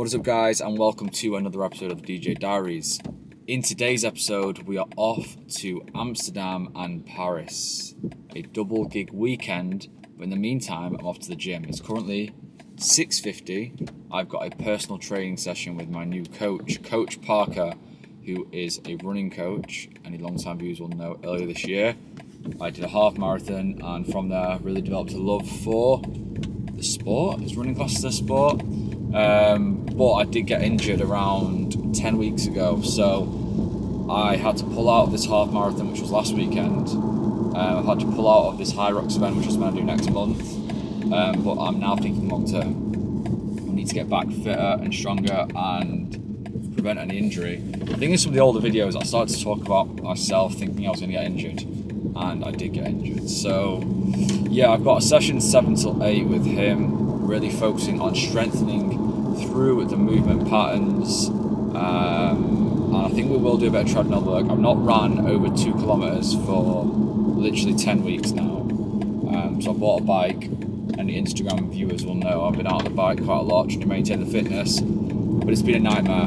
What is up, guys, and welcome to another episode of DJ Diaries. In today's episode, we are off to Amsterdam and Paris, a double gig weekend. But in the meantime, I'm off to the gym. It's currently 6:50. I've got a personal training session with my new coach, Coach Parker, who is a running coach. Any long-time viewers will know earlier this year I did a half marathon, and from there, really developed a love for the sport. Is running classed as a sport? Um, but I did get injured around 10 weeks ago, so I had to pull out of this half marathon, which was last weekend. Uh, I had to pull out of this Hyrox event, which I was going to do next month. Um, but I'm now thinking long term. I need to get back fitter and stronger and prevent any injury. I think in some of the older videos, I started to talk about myself thinking I was going to get injured, and I did get injured. So, yeah, I've got a session 7 till 8 with him, really focusing on strengthening through the movement patterns. Um, and I think we will do a bit of treadmill work. I've not run over two kilometers for literally 10 weeks now. Um, so I bought a bike, and the Instagram viewers will know I've been out on the bike quite a lot trying to maintain the fitness, but it's been a nightmare.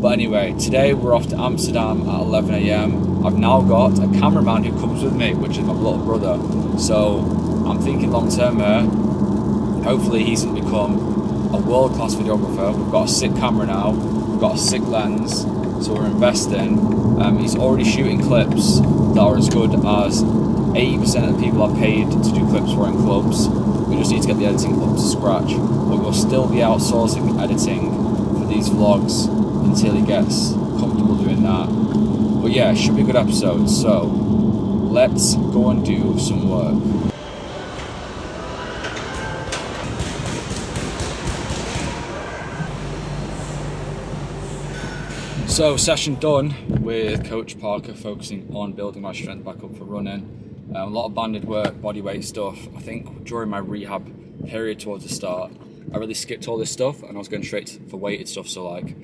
But anyway, today we're off to Amsterdam at 11 a.m. I've now got a cameraman who comes with me, which is my little brother. So I'm thinking long term here. Hopefully, he's become a world class videographer. We've got a sick camera now, we've got a sick lens, so we're investing. Um, he's already shooting clips that are as good as 80% of the people are paid to do clips for in clubs. We just need to get the editing up to scratch. But we'll still be outsourcing editing for these vlogs until he gets comfortable doing that. But yeah, should be a good episode. So let's go and do some work. So, session done with Coach Parker, focusing on building my strength back up for running. Um, a lot of banded work, body weight stuff. I think during my rehab period towards the start, I really skipped all this stuff and I was going straight for weighted stuff. So, like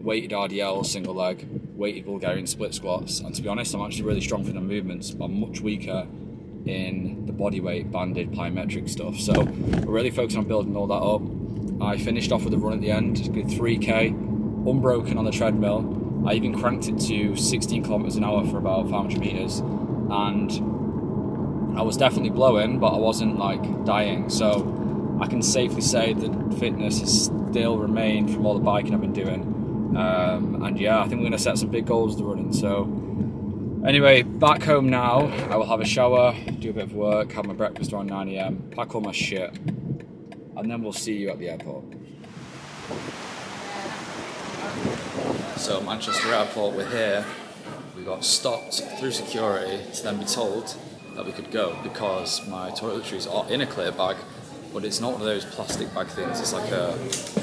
weighted RDL, single leg, weighted Bulgarian split squats. And to be honest, I'm actually really strong for the movements, but I'm much weaker in the body weight, banded, plyometric stuff. So, we're really focusing on building all that up. I finished off with a run at the end, did 3k unbroken on the treadmill. I even cranked it to 16 kilometers an hour for about 500 meters, and I was definitely blowing, but I wasn't like dying. So I can safely say that fitness has still remained from all the biking I've been doing. Um, and yeah, I think we're to set some big goals to running. So anyway, back home now. I will have a shower, do a bit of work, have my breakfast around 9 a.m., pack all my shit, and then we'll see you at the airport. So Manchester Airport, we're here. We got stopped through security to then be told that we could go because my toiletries are in a clear bag, but it's not one of those plastic bag things. It's like a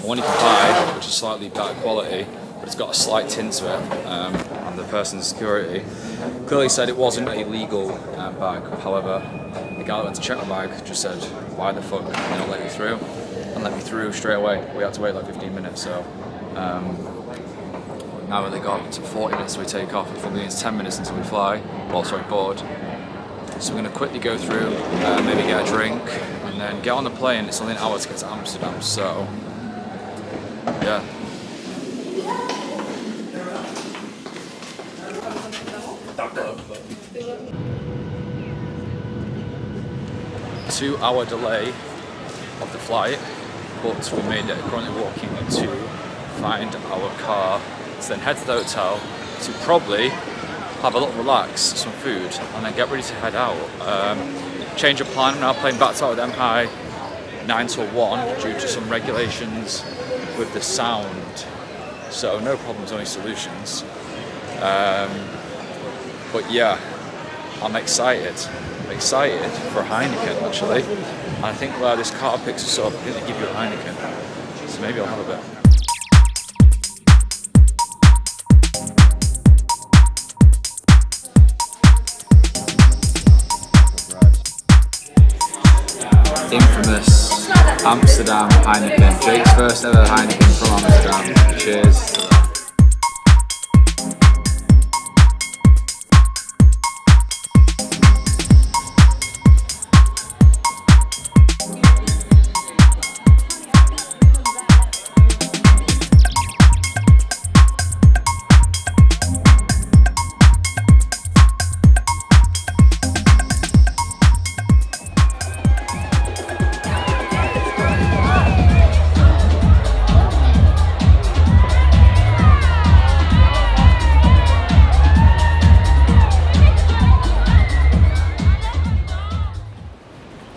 one you can buy, which is slightly better quality, but it's got a slight tint to it. Um, and the person security clearly said it wasn't a legal uh, bag. However, the guy that went to check my bag just said, "Why the fuck they not let you through?" And let me through straight away. We had to wait like 15 minutes, so. Um, now that they got to 40 minutes we take off, it probably needs 10 minutes until we fly. Well, sorry, board. So we're going to quickly go through, uh, maybe get a drink, and then get on the plane. It's only an hour to get to Amsterdam, so yeah. Two hour delay of the flight, but we made it. Currently walking to find our car to then head to the hotel to probably have a little relax, some food, and then get ready to head out. Um, change of plan, I'm now playing back to out with MHI 9 to 1 due to some regulations with the sound. So no problems, only solutions. Um, but yeah, I'm excited. I'm excited for Heineken actually. I think where this car picks us up, I think they give you a Heineken. So maybe I'll have a bit. Infamous Amsterdam Heineken. Jake's first ever Heineken from Amsterdam. Cheers.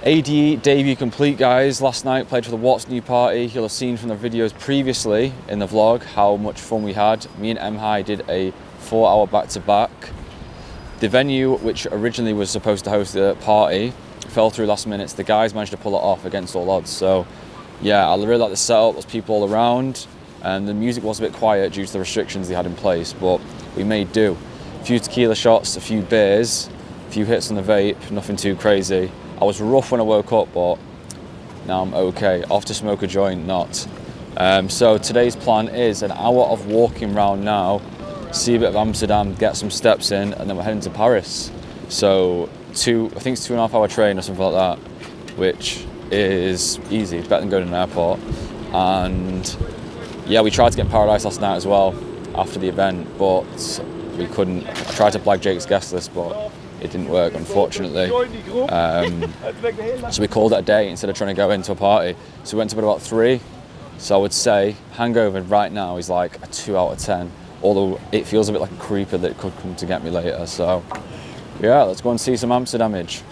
ADE debut complete, guys. Last night played for the What's New party. You'll have seen from the videos previously in the vlog how much fun we had. Me and M High did a four hour back to back. The venue, which originally was supposed to host the party, fell through last minute. The guys managed to pull it off against all odds. So, yeah, I really like the setup. There's people all around, and the music was a bit quiet due to the restrictions they had in place, but we made do. A few tequila shots, a few beers, a few hits on the vape, nothing too crazy. I was rough when I woke up, but now I'm okay. Off to smoke a joint, not. Um, so today's plan is an hour of walking around now, see a bit of Amsterdam, get some steps in, and then we're heading to Paris. So two, I think it's two and a half hour train or something like that, which is easy, It's better than going to an airport. And yeah, we tried to get Paradiso last night as well after the event, but we couldn't. I tried to plug Jake's guest list, but it didn't work, unfortunately. Um, so we called a day instead of trying to go into a party. So we went to bed about three. So I would say hangover right now is like a two out of 10, although it feels a bit like a creeper that could come to get me later. So yeah, let's go and see some Amsterdamage.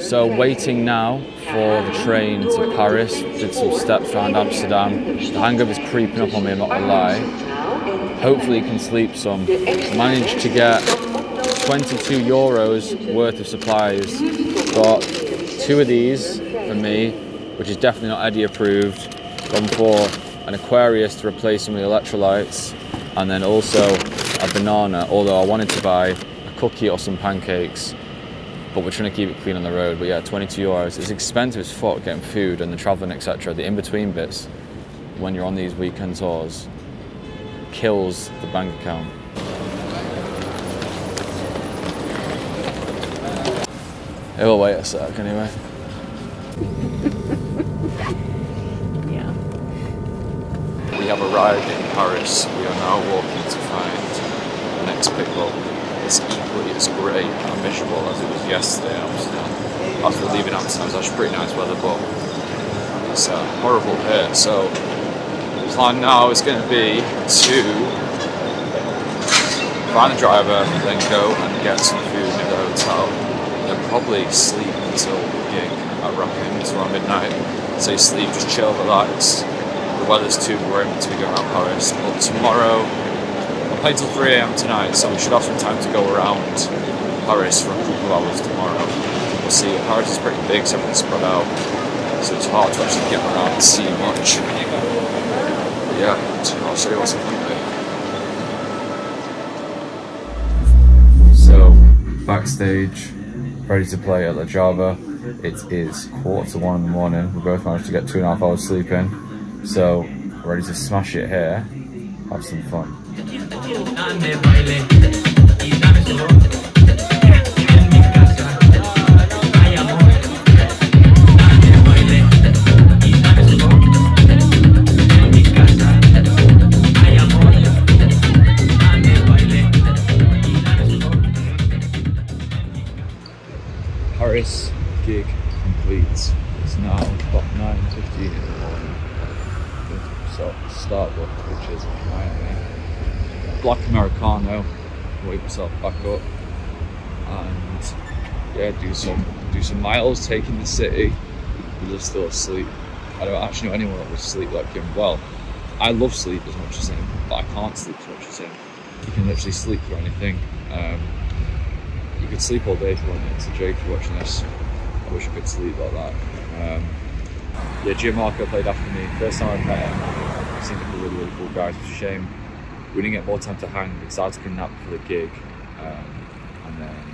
So waiting now for the train to Paris, did some steps around Amsterdam. The hangover is creeping up on me, I'm not gonna lie hopefully can sleep some. Managed to get 22 euros worth of supplies. Got two of these for me, which is definitely not Eddie approved. Gone for an Aquarius to replace some of the electrolytes, and then also a banana, although I wanted to buy a cookie or some pancakes but we're trying to keep it clean on the road. But yeah, 22 euros. It's expensive as fuck getting food and the traveling, etc. The in between bits when you're on these weekend tours kills the bank account. It will wait a sec anyway. yeah. We have arrived in Paris. We are now walking to find the next pickup. It's equally as grey and miserable as it was yesterday in Amsterdam. After leaving Amsterdam, it's actually pretty nice weather, but it's uh, horrible here. So plan now is going to be to find a driver, then go and get some food near the hotel, then probably sleep until the gig at Rapids around midnight. So you sleep, just chill, relax. The weather's too grim to be going around Paris. But tomorrow, I'm playing till 3am tonight, so we should have some time to go around Paris for a couple of hours tomorrow. We'll see. Paris is pretty big, so everything's spread out. So it's hard to actually get around and see much yeah, I'll show you what's in front of me. So, backstage, ready to play at La Java. It is quarter to one in the morning. We both managed to get two and a half hours sleep in. So, ready to smash it here, have some fun. Paris gig complete. It's now about 9.15 in the morning. So Starbucks, which is Miami. Black Americano, wake myself back up and yeah, do some do some miles taking the city. People are still asleep. I don't actually know anyone that would sleep like him. Well, I love sleep as much as him, but I can't sleep as much as him. He can literally sleep through anything. Um, you could sleep all day if you wanted. So Jake, if you're watching this, I wish I could sleep like that. Um, yeah, Gianmarco played after me. First time I met him, he seemed like a really, really cool guy. It's a shame we didn't get more time to hang because I was kidnapped for the gig. Um, and then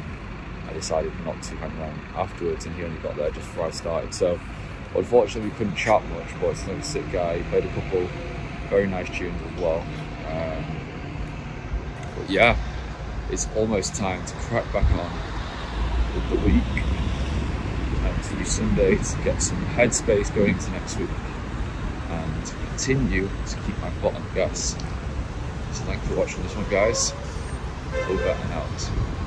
I decided not to hang around afterwards and he only got there just before I started. So unfortunately we couldn't chat much, but he's a sick guy. He played a couple very nice tunes as well. Um, but yeah, it's almost time to crack back on with the week and to use Sunday to get some headspace going into next week and continue to keep my foot on the gas. So thanks for watching this one guys. Over and out.